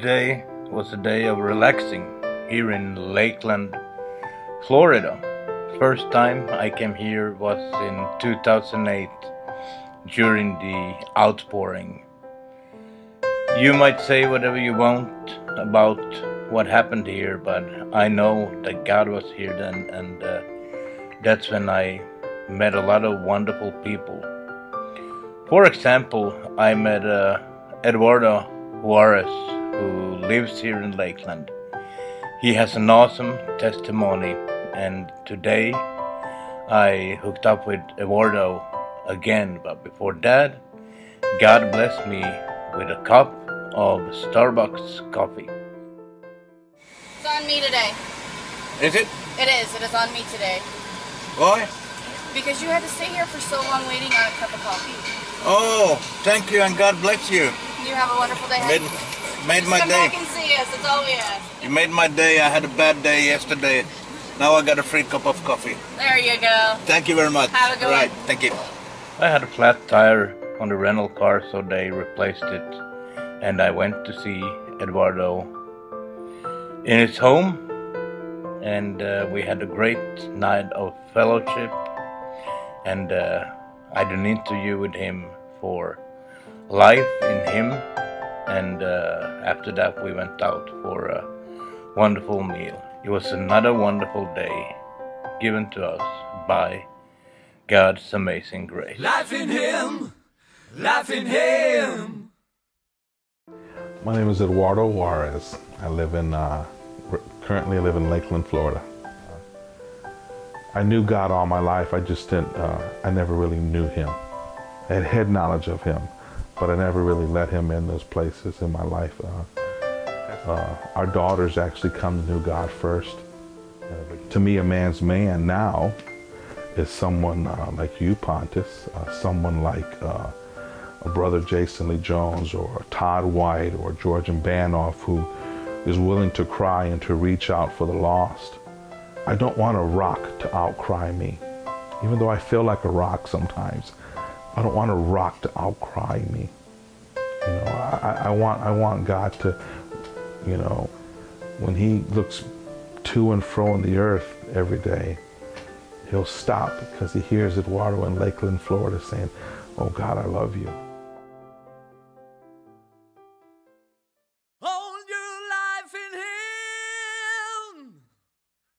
Today was a day of relaxing here in Lakeland, Florida. First time I came here was in 2008 during the outpouring. You might say whatever you want about what happened here, but I know that God was here then, and uh, that's when I met a lot of wonderful people. For example, I met uh, Eduardo Juarez, lives here in Lakeland. He has an awesome testimony, and today I hooked up with Eduardo again. But before that, God blessed me with a cup of Starbucks coffee. It's on me today. Is it? It is. It is on me today. Why? Because you had to stay here for so long waiting on a cup of coffee. Oh, thank you and God bless you. You have a wonderful day. Made, made Just my come day. back and see us. That's all we ask. You made my day. I had a bad day yesterday. Now I got a free cup of coffee. There you go. Thank you very much. Have a good Right, one. thank you. I had a flat tire on the rental car, so they replaced it, and I went to see Eduardo in his home, and uh, we had a great night of fellowship, and uh, I did an interview with him for life in him, and uh, after that we went out for a wonderful meal. It was another wonderful day given to us by God's amazing grace. Life in Him, life in Him. My name is Eduardo Juarez. I live in, uh, r- currently live in Lakeland, Florida. I knew God all my life. I just didn't, uh, I never really knew Him. I had head knowledge of Him, but I never really let Him in those places in my life. Uh, uh, our daughters actually come to know God first. To me, a man's man now is someone uh, like you, Pontus, uh, someone like uh, a brother Jason Lee Jones or Todd White or Georgian Banov who is willing to cry and to reach out for the lost. I don't want a rock to outcry me. Even though I feel like a rock sometimes, I don't want a rock to outcry me. You know, I, I want I want God to, you know, when He looks to and fro in the earth every day, He'll stop because He hears Eduardo in Lakeland, Florida saying, Oh God, I love you.